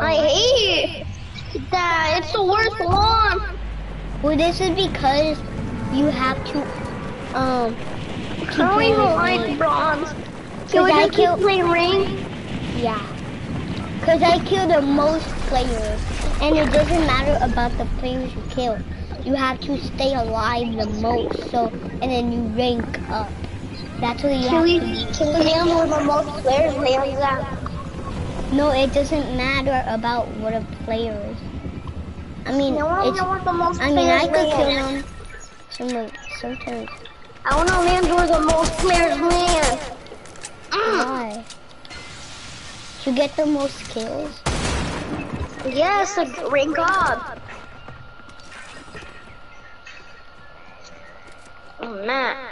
I hate it. That it's the worst one. Well, this is because you have to, um, I don't even like bronze. Can we just keep kill- playing ring? Yeah. Because I kill the most players. And it doesn't matter about the players you kill. You have to stay alive the most. So, and then you rank up. That's what you Can have we to do. can we handle the most players land that? No, it doesn't matter about what a player is. I mean, I the most I mean, I could kill them. Some, sometimes. I want to land where the most players land. Mm. Why? To get the most kills? Yes, like rank up. Oh man.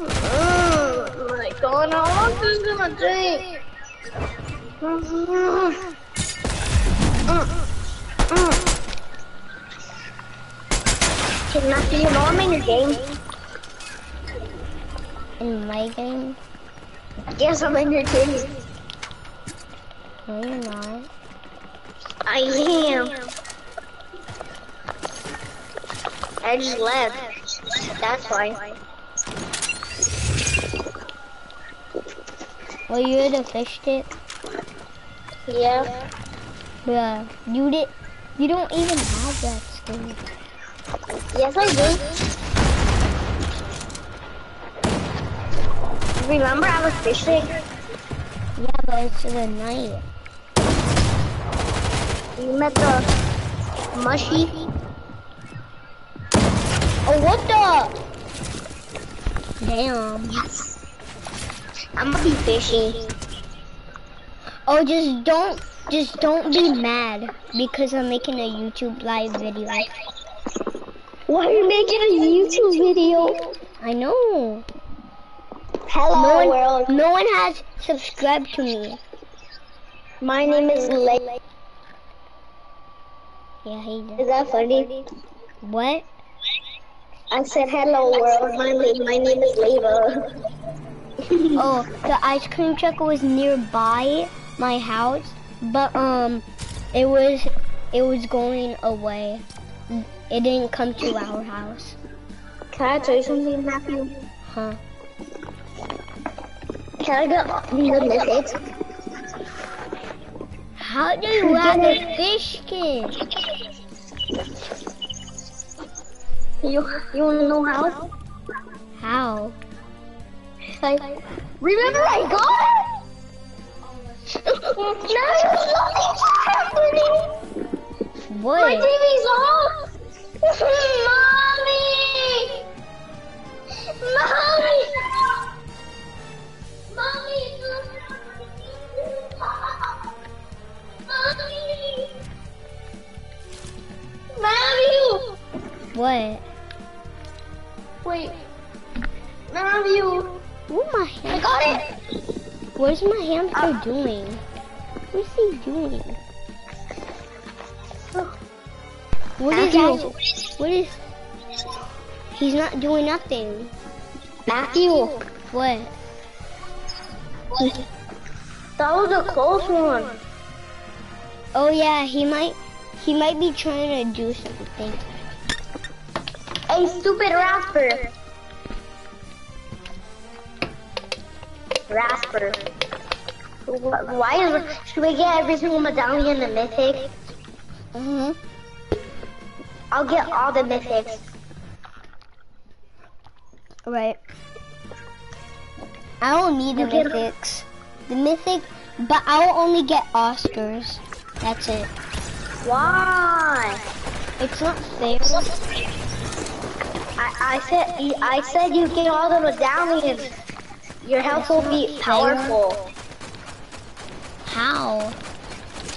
Oh my god, how long gonna take? Can Matthew, you know I'm in your game? In my game? Yes, I'm in your game. No, you're not. I am. I just left. That's why. Well, you're the fish stick. Yeah. Yeah, you did. You don't even have that skin. Yes, I do. Remember I was fishing? Yeah, but it's the night. You met the mushy? Oh, what the? Damn. Yes. I'm gonna be fishing. Oh, just don't, just don't be mad because I'm making a YouTube live video. Why are you making a YouTube video? I know. Hello No one, world. no one has subscribed to me. My name is Le- Yeah, he does. Is that funny? What? I said hello world. My name, my name is Leva. Oh, the ice cream truck was nearby my house, but um, it was it was going away. It didn't come to our house, Can I tell you something, Matthew? huh? Can I get the mythics? How do you have a fish skin? You you wanna know how? How? Remember I got it? now there's nothing's happening. My What? TV's off. Mommy, mommy, mommy, mommy, Matthew. What? Wait, Matthew. What my hand. I got it. What's my hamster ah. doing? What's he doing? Oh. What is Matthew. he? What is? He's not doing nothing. Matthew. What? That was a close one. Oh yeah, he might. He might be trying to do something. Hey, stupid Rasper. Rasper. Why is should we get every single medallion in the mythic? Uh huh. I'll get all the mythics. Right. I don't need the mythics. The mythic, but I'll only get Oscars. That's it. Why? It's not fair. I, I said I said you get all the medallions. Your health will be powerful. How?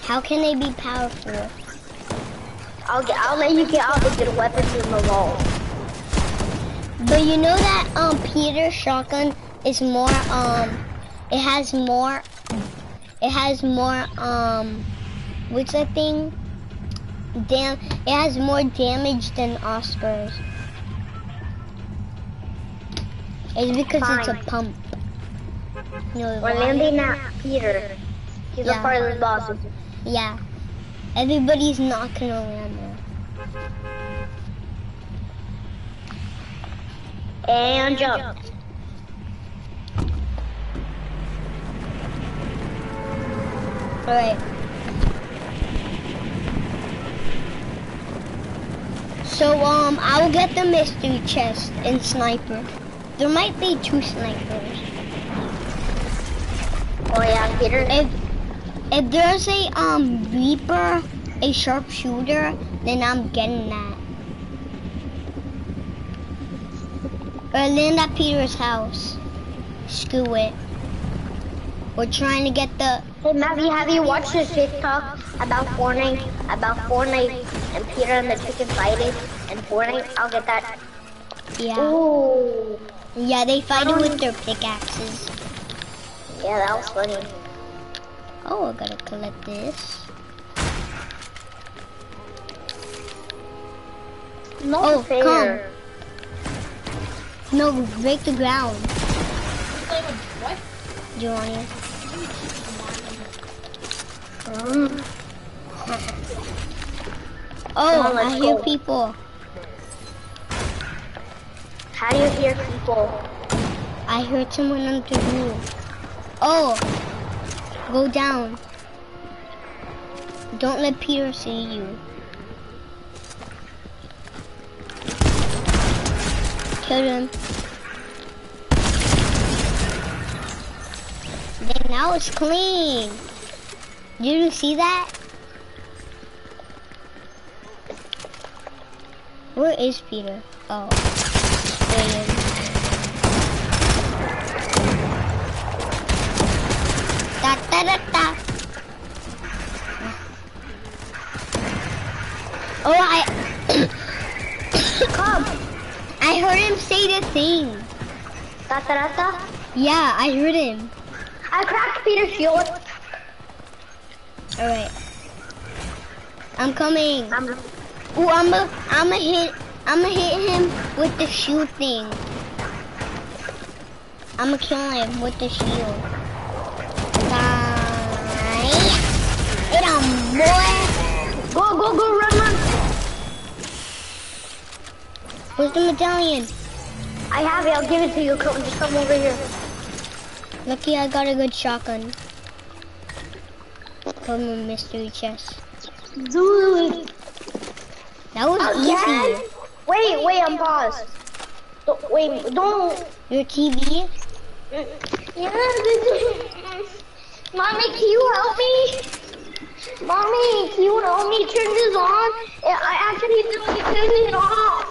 How can they be powerful? I'll get I'll let you get all the good weapons in the wall. But you know that um Peter's shotgun is more um it has more it has more um what's that thing? Dam it has more damage than Oscar's. It's because it's a pump. No, We're why? landing at Peter. He's Yeah. a part of the bosses. Yeah. Everybody's not gonna land there. And jump. Alright. So, um, I will get the mystery chest and sniper. There might be two snipers. Oh yeah, Peter. If if there's a um reaper, a sharpshooter, then I'm getting that. Or land at Peter's house. Screw it. We're trying to get the Hey Mavi, have you watched this TikTok about Fortnite? About Fortnite and Peter and the chicken fighting and Fortnite? I'll get that. yeah. Ooh. Yeah, they fight it with their pickaxes. Yeah, that was funny. Oh, I gotta collect this. Not Oh, fair. No, break the ground. What? Do you want it? Mm. Oh, on, I hear go. people. How do you hear people? I heard someone on the roof. Oh, go down. Don't let Peter see you. Kill him. Then now it's clean. Did you see that? Where is Peter? Oh, there he is. Da da da da. Oh, I. Come. I heard him say the thing. Da da. Yeah, I heard him. I cracked Peter's shield. All right. I'm coming. I'm Ooh, I'm a, I'm a hit, I'm a hit him with the shield thing. I'm gonna kill him with the shield. Die. Hit him, boy. go go go run run. Where's the medallion? I have it. I'll give it to you. Come, just come over here. Lucky I got a good shotgun. From a mystery chest. Dude. That was Again? easy. Wait, wait. I'm paused. Don't, wait, don't. Your TV? Yeah, Mommy, can you help me? Mommy, can you help me turn this on? I actually didn't turn it off.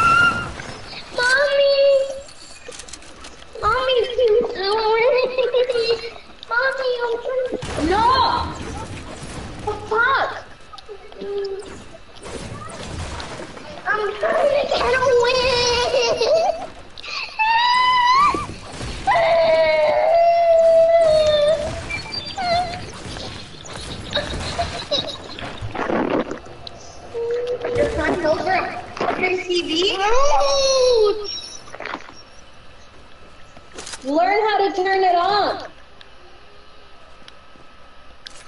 Learn how to turn it on.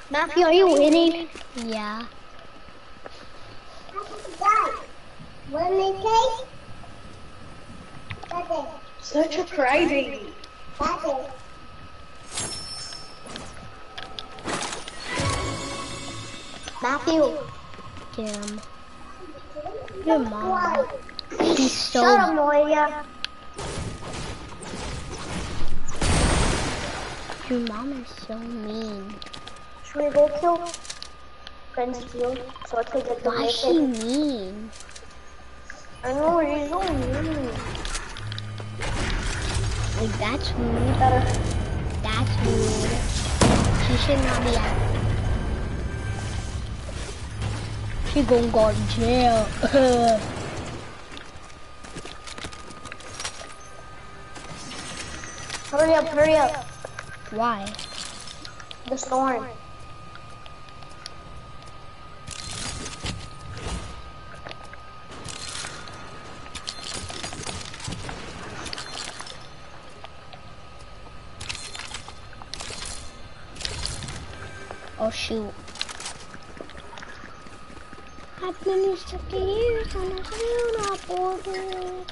Matthew, are you winning? Yeah. Such a crybaby. Matthew, Damn. Your mom. She's so shut up, Moya. Your mom is so mean. Should we go kill Friends Field so I could get the Why is she mean? I know, she's so mean. Like that's rude. That's rude. She should not be out. She gonna go to jail. Hurry up, hurry up. Why? The storm. Oh shoot. I've managed to years on the town I border.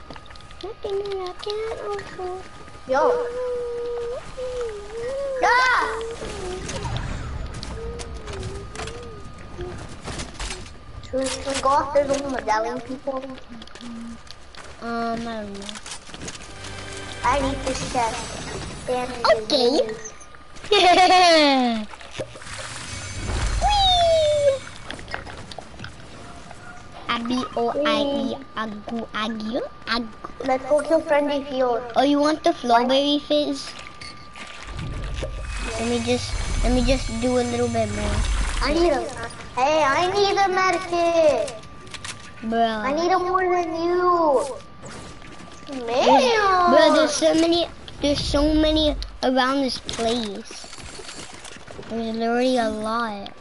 Nothing that I can't offer. Yo. Should we, should we go after the medallion people? Um, I don't know. I need this chest. Okay. Yeah. Whee! Abi o I E agu. Let's go kill Friendly Field. Oh, you want the flowberry fizz? Let me just let me just do a little bit more, I need a. Hey, I need a medkit. bro. I need a more than you. Bro, Man. there's so many. There's so many around this place. There's literally a lot.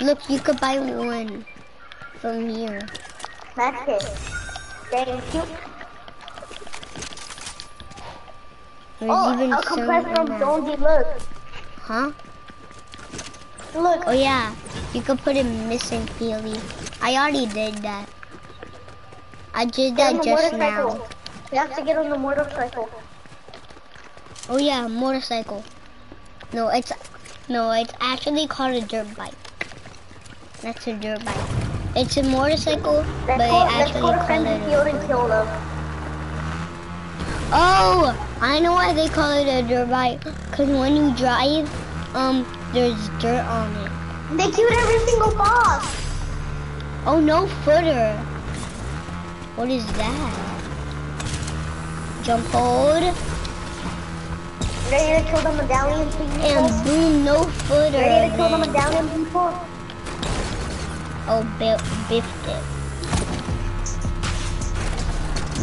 Look, you could buy one from here. Medkit. Thank you. There's Oh, even a so compressor from. Jonesy. Look. Huh? Look. Oh yeah, you could put it missing Feely. I already did that. I did Get that just motorcycle. now. You have to get on the motorcycle. Oh yeah, motorcycle. No, it's no, it's actually called a dirt bike. That's a dirt bike. It's a motorcycle, Let's but they let's actually call it. A, kill them. oh, I know why they call it a dirt bike. Cause when you drive, um, there's dirt on it. They killed every single boss. Oh no, footer. What is that? Jump hold. Ready to kill the medallion people? And boom, no footer. Ready to kill the medallion people? Oh, bi- biffed it.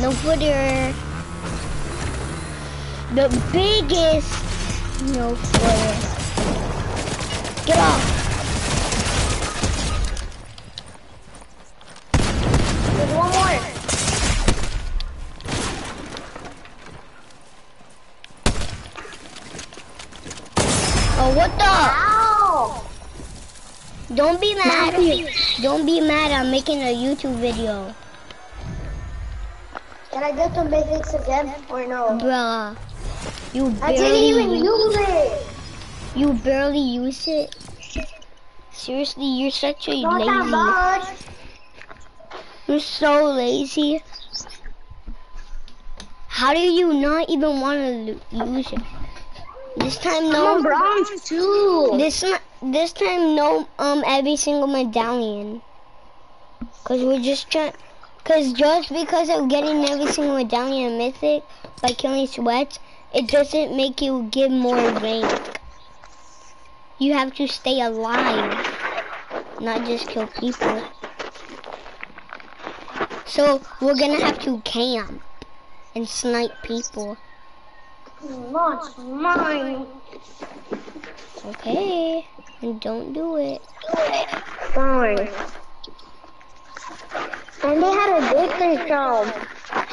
No footer. The biggest no footer. Get off. There's one more. Oh, what the? Ow! Don't be mad. Don't be mad. I'm making a YouTube video. Can I get the mythics again or no? Bruh. You barely... I didn't even use it. You barely use it. Seriously, you're such a Not lazy. You're so lazy. How do you not even want to use it? This time, I'm no. bronze too. This this time, no. Um, every single medallion. Cause we're just trying. Cause just because of getting every single medallion mythic by killing sweats, it doesn't make you give more rank. You have to stay alive, not just kill people. So we're gonna have to camp and snipe people. Launch mine. Okay, and don't do it. Fine. And they had a victory show.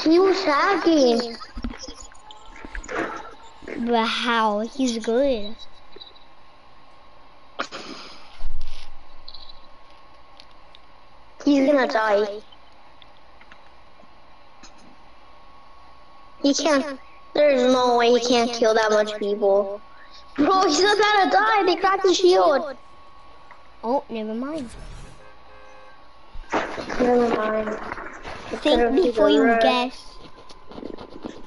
He was hacking. But how? He's good. He's gonna die. He can't. There's no way he can't kill that much people. Bro, he's not gonna die. They cracked the shield. Oh, never mind. Never mind. Think before you guess.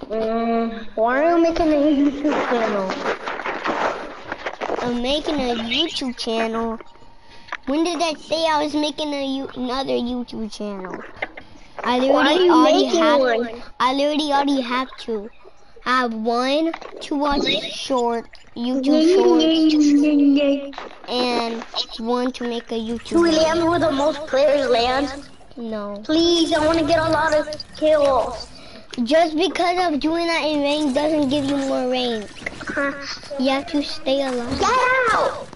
Mm, why are you making a YouTube channel? I'm making a YouTube channel. When did I say I was making a you- another YouTube channel? I literally you already have. one? I literally already have two. I have one to watch short YouTube shorts and one to make a YouTube. lands where the most players land. No. Please, I want to get a lot of kills. Just because of doing that in rank doesn't give you more rank. You have to stay alive. Get out!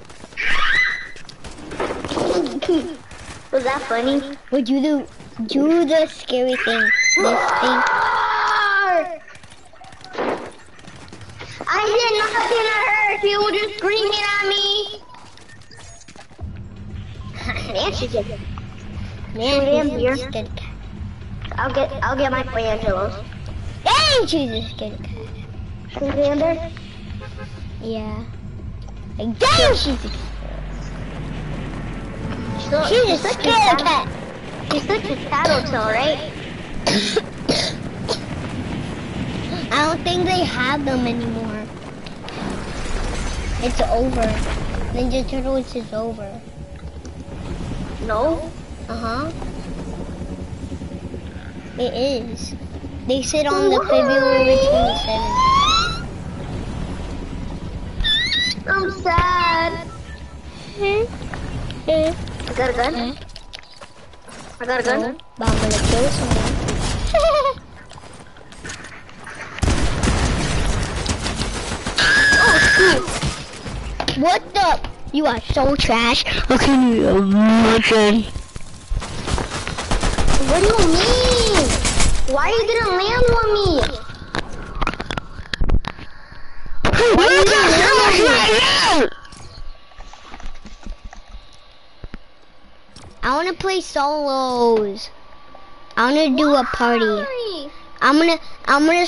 Was that funny? Would you do do the scary thing? This thing. I did nothing to her. She was just screaming at me. Nancy get it. Man, she's a scaredy cat. I'll get I'll get my Angelo's. Dang, she's a scaredy cat. Xander? Yeah. Like, dang, she's she's a such a cat. She's such a tattletale, right? I don't think they have them anymore. It's over. Ninja Turtles is over. No. Uh huh. It is. They sit on the February 27th. I'm sad. Is that a gun? eh. I got a gun. No, but I'm gonna kill someone. What the? You are so trash. Can you imagine? What do you mean? Why you didn't land on me? Why you didn't land on me? I wanna play solos. I wanna do a party. I'm gonna I'm gonna